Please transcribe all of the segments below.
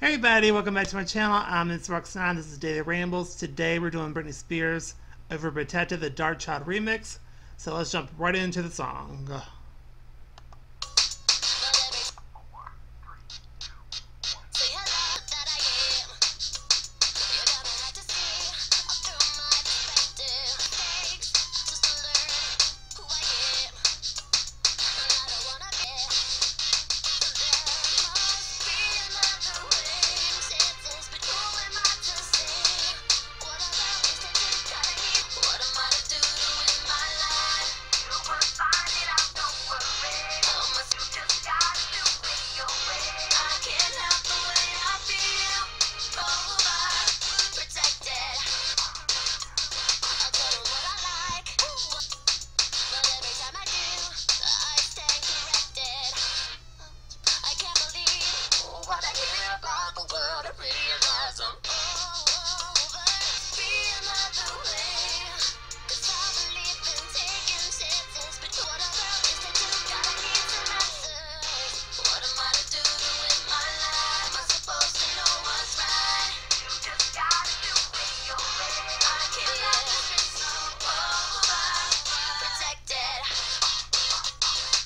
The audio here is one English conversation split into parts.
Hey everybody, welcome back to my channel. I'm It's Roxanne. This is Daily Rambles. Today we're doing Britney Spears Overprotected, the Darkchild remix. So let's jump right into the song.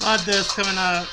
Love this coming up.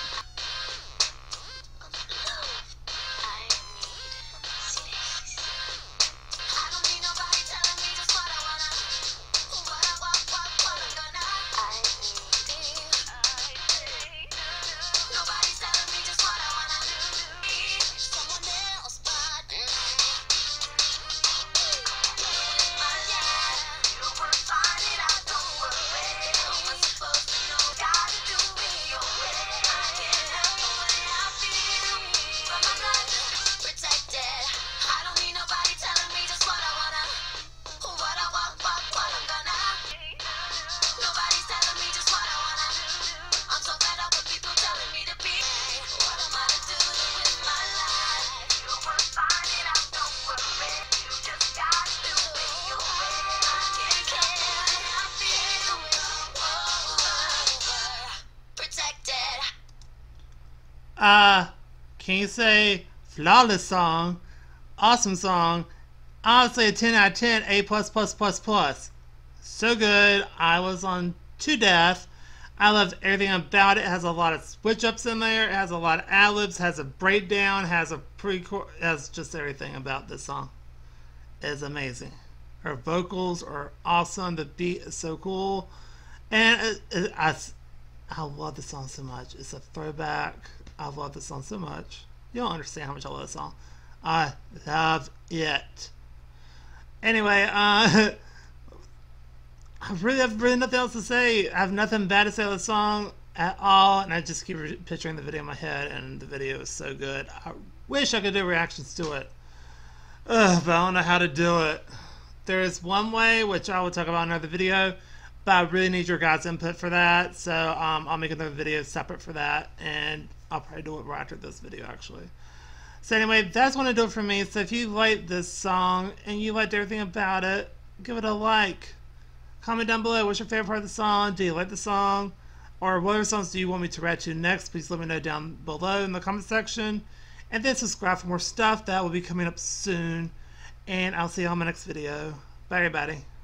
Uh, can you say flawless song, awesome song? Say a 10 out of 10, A plus plus plus plus. So good. I was on to death. I loved everything about it. It has a lot of switch ups in there. It has a lot of ad libs. Has a breakdown. Has a pre. Has just everything about this song. Is amazing. Her vocals are awesome. The beat is so cool, and it, it, I, I love the song so much. It's a throwback I love this song so much. You don't understand how much I love this song. I love it. Anyway, uh, I really have really nothing else to say. I have nothing bad to say about the song at all, and I just keep picturing the video in my head, and the video is so good. I wish I could do reactions to it, Ugh, but I don't know how to do it. There is one way, which I will talk about in another video, but I really need your guys' input for that. So um, I'll make another video separate for that, and I'll probably do it right after this video actually. So anyway, that's going to do it for me. So if you like this song and you liked everything about it, give it a like. Comment down below what's your favorite part of the song. Do you like the song? Or what other songs do you want me to react to next? Please let me know down below in the comment section. And then subscribe for more stuff that will be coming up soon. And I'll see you on my next video. Bye everybody.